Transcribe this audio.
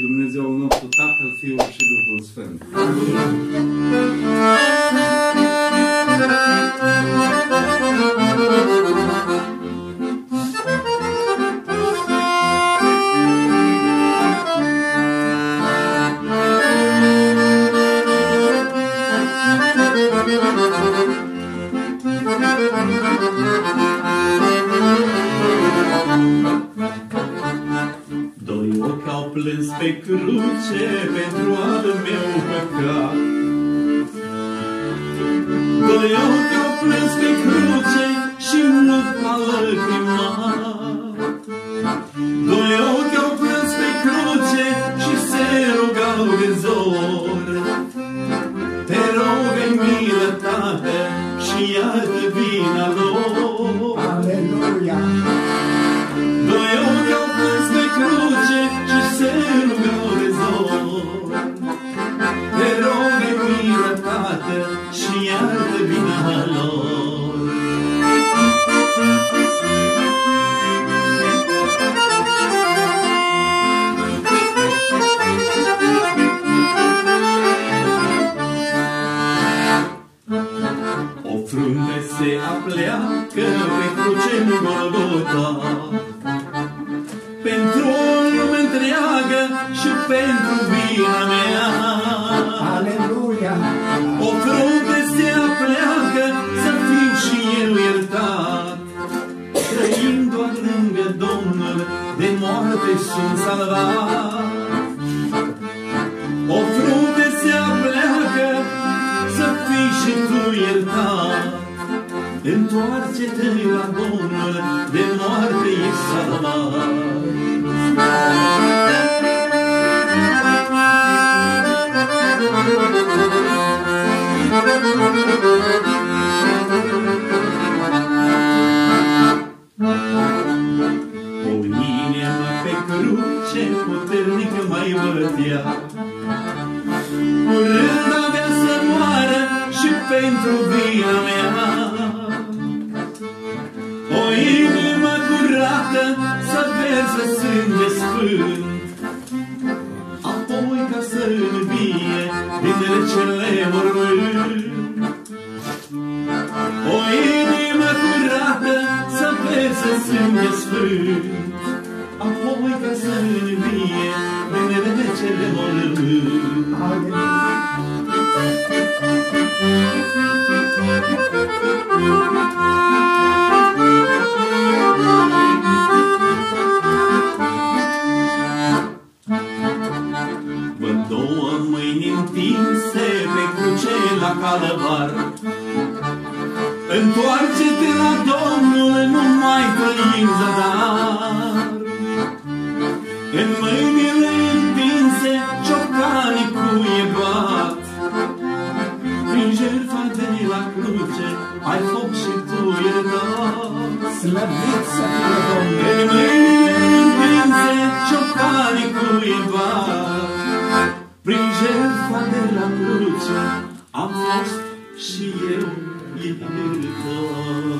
Dumnezeul nostru, Tatăl, Fiul și Duhul Sfânt. Doi ochi au plâns pe cruce pentru al meu păcat. Doi ochi au plâns pe cruce și mult a lăcrimat. Și iartă vina lor. O frunte se apleacă pe cruce în Golgota, pentru o lume întreagă și pentru vina mea. De moarte sunt salvat. O frunte se apleacă să fii și tu iertat, Întoarce-te la Domnul, de moarte ești salvat. O inimă pe cruce puternică mai bătea, Curând avea să moară și pentru vina mea. O inimă curată să verse sânge sfânt, Apoi ca să învie din recele mormânt. O inimă curată să verse sânge sfânt, Apoi ca să învie din recele mormânt. Aleluia! Văd două mâini întinse pe cruce la calvar. Întoarce-te la Domnul, nu mai trăi în zadar. În mâinile întinse, ciocanii cuiebat. Prin jertfa de la cruce, ai foc și tu iertat. Slăvit să fie Domnul! În mâinile întinse, ciocanii cuiebat. Prin jertfa de la cruce am fost și eu iertat.